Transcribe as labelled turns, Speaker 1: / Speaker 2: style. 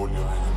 Speaker 1: Audio.